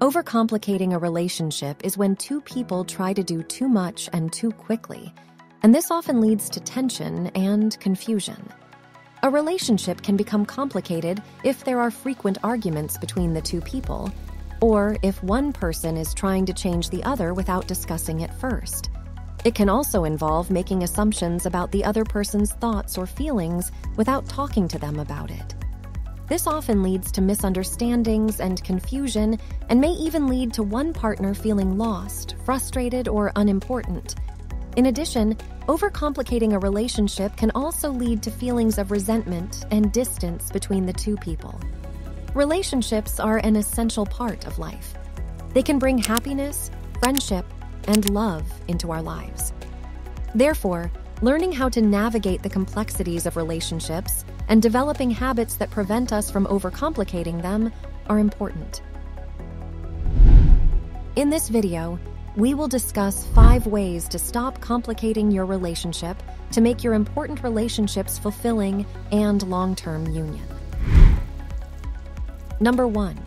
Overcomplicating a relationship is when two people try to do too much and too quickly, and this often leads to tension and confusion. A relationship can become complicated if there are frequent arguments between the two people, or if one person is trying to change the other without discussing it first. It can also involve making assumptions about the other person's thoughts or feelings without talking to them about it. This often leads to misunderstandings and confusion and may even lead to one partner feeling lost, frustrated, or unimportant. In addition, overcomplicating a relationship can also lead to feelings of resentment and distance between the two people. Relationships are an essential part of life. They can bring happiness, friendship, and love into our lives. Therefore, learning how to navigate the complexities of relationships and developing habits that prevent us from overcomplicating them are important. In this video, we will discuss five ways to stop complicating your relationship to make your important relationships fulfilling and long term union. Number one,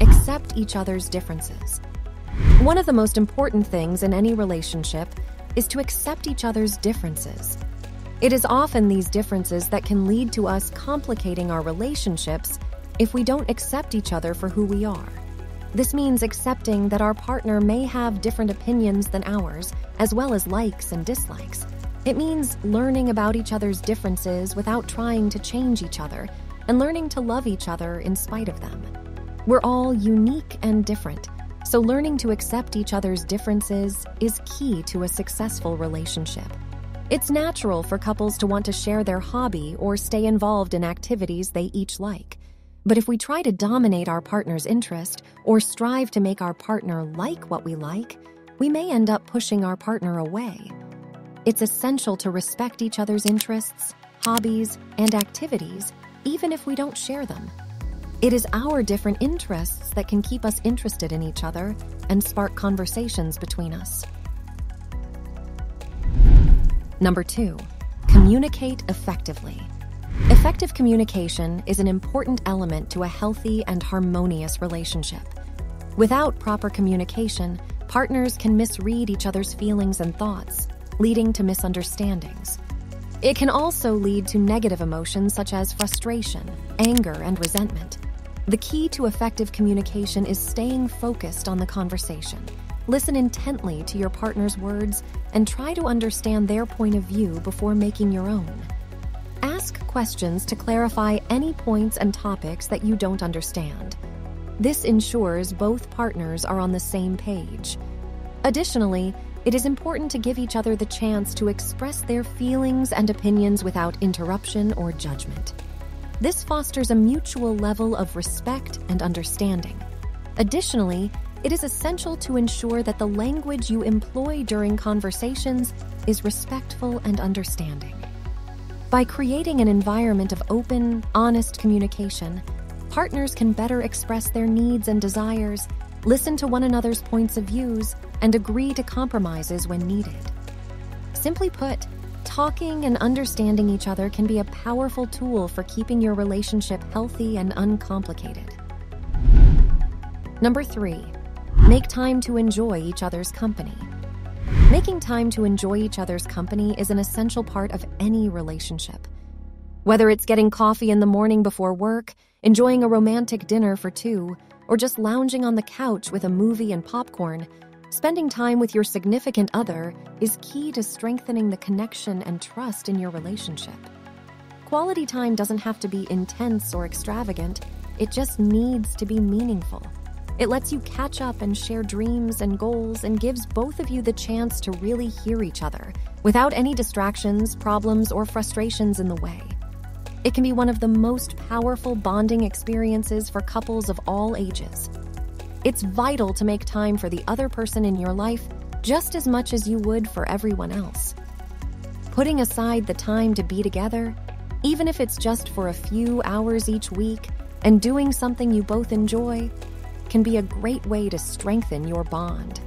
accept each other's differences. One of the most important things in any relationship is to accept each other's differences. It is often these differences that can lead to us complicating our relationships if we don't accept each other for who we are. This means accepting that our partner may have different opinions than ours, as well as likes and dislikes. It means learning about each other's differences without trying to change each other, and learning to love each other in spite of them. We're all unique and different, so learning to accept each other's differences is key to a successful relationship. It's natural for couples to want to share their hobby or stay involved in activities they each like. But if we try to dominate our partner's interest or strive to make our partner like what we like, we may end up pushing our partner away. It's essential to respect each other's interests, hobbies, and activities, even if we don't share them. It is our different interests that can keep us interested in each other and spark conversations between us. Number two, communicate effectively. Effective communication is an important element to a healthy and harmonious relationship. Without proper communication, partners can misread each other's feelings and thoughts, leading to misunderstandings. It can also lead to negative emotions such as frustration, anger, and resentment. The key to effective communication is staying focused on the conversation. Listen intently to your partner's words and try to understand their point of view before making your own. Ask questions to clarify any points and topics that you don't understand. This ensures both partners are on the same page. Additionally, it is important to give each other the chance to express their feelings and opinions without interruption or judgment. This fosters a mutual level of respect and understanding. Additionally, it is essential to ensure that the language you employ during conversations is respectful and understanding. By creating an environment of open, honest communication, partners can better express their needs and desires, listen to one another's points of views, and agree to compromises when needed. Simply put, talking and understanding each other can be a powerful tool for keeping your relationship healthy and uncomplicated. Number three, make time to enjoy each other's company. Making time to enjoy each other's company is an essential part of any relationship. Whether it's getting coffee in the morning before work, enjoying a romantic dinner for two, or just lounging on the couch with a movie and popcorn, spending time with your significant other is key to strengthening the connection and trust in your relationship. Quality time doesn't have to be intense or extravagant, it just needs to be meaningful. It lets you catch up and share dreams and goals and gives both of you the chance to really hear each other without any distractions, problems, or frustrations in the way. It can be one of the most powerful bonding experiences for couples of all ages. It's vital to make time for the other person in your life just as much as you would for everyone else. Putting aside the time to be together, even if it's just for a few hours each week, and doing something you both enjoy can be a great way to strengthen your bond.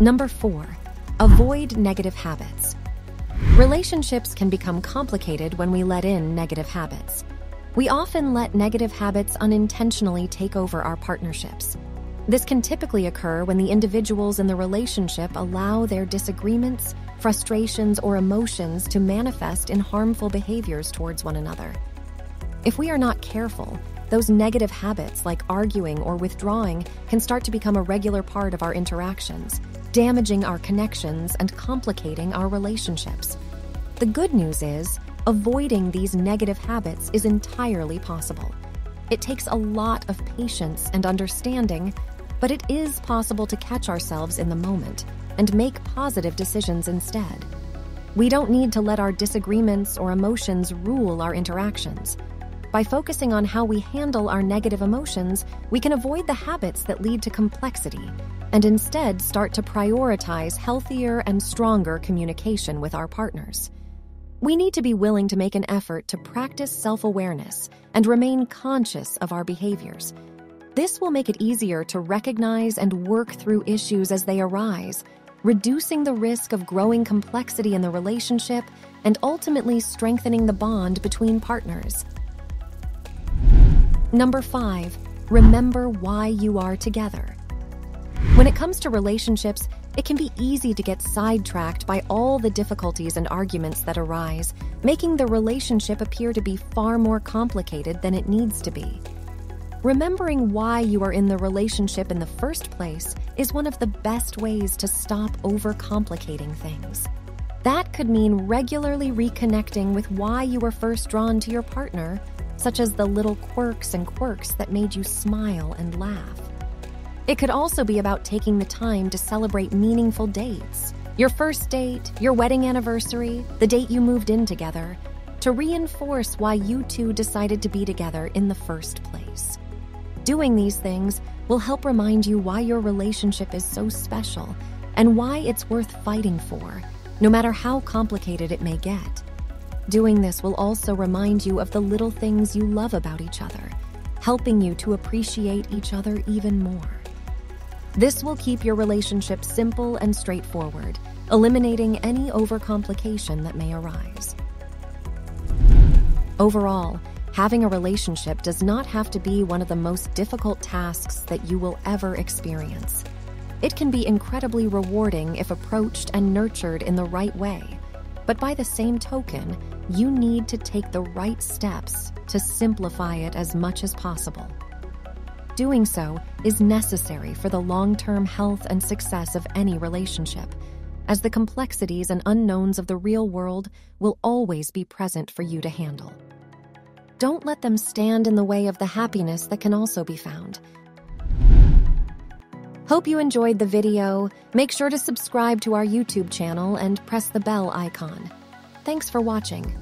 Number four, avoid negative habits. Relationships can become complicated when we let in negative habits. We often let negative habits unintentionally take over our partnerships. This can typically occur when the individuals in the relationship allow their disagreements, frustrations, or emotions to manifest in harmful behaviors towards one another. If we are not careful, those negative habits like arguing or withdrawing can start to become a regular part of our interactions, damaging our connections and complicating our relationships. The good news is, avoiding these negative habits is entirely possible. It takes a lot of patience and understanding, but it is possible to catch ourselves in the moment and make positive decisions instead. We don't need to let our disagreements or emotions rule our interactions. By focusing on how we handle our negative emotions, we can avoid the habits that lead to complexity and instead start to prioritize healthier and stronger communication with our partners. We need to be willing to make an effort to practice self awareness and remain conscious of our behaviors. This will make it easier to recognize and work through issues as they arise, reducing the risk of growing complexity in the relationship and ultimately strengthening the bond between partners. Number five, remember why you are together. When it comes to relationships, it can be easy to get sidetracked by all the difficulties and arguments that arise, making the relationship appear to be far more complicated than it needs to be. Remembering why you are in the relationship in the first place is one of the best ways to stop overcomplicating things. That could mean regularly reconnecting with why you were first drawn to your partner such as the little quirks and quirks that made you smile and laugh. It could also be about taking the time to celebrate meaningful dates your first date, your wedding anniversary, the date you moved in together to reinforce why you two decided to be together in the first place. Doing these things will help remind you why your relationship is so special and why it's worth fighting for, no matter how complicated it may get. Doing this will also remind you of the little things you love about each other, helping you to appreciate each other even more. This will keep your relationship simple and straightforward, eliminating any overcomplication that may arise. Overall, having a relationship does not have to be one of the most difficult tasks that you will ever experience. It can be incredibly rewarding if approached and nurtured in the right way. But by the same token, you need to take the right steps to simplify it as much as possible. Doing so is necessary for the long term health and success of any relationship, as the complexities and unknowns of the real world will always be present for you to handle. Don't let them stand in the way of the happiness that can also be found. Hope you enjoyed the video. Make sure to subscribe to our YouTube channel and press the bell icon. Thanks for watching.